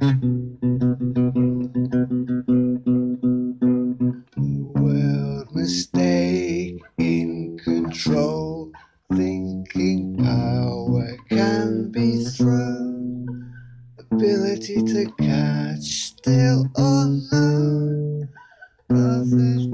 The world mistake in control, thinking power can be thrown, ability to catch still unknown. Nothing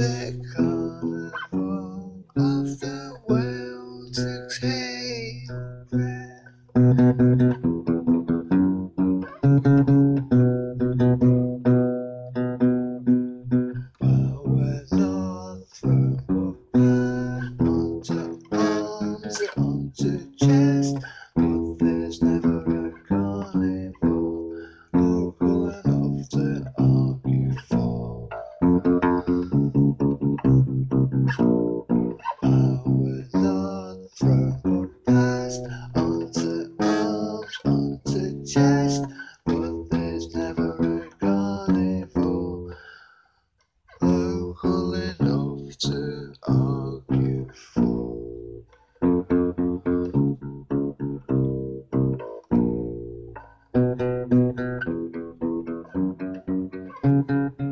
let. thank you.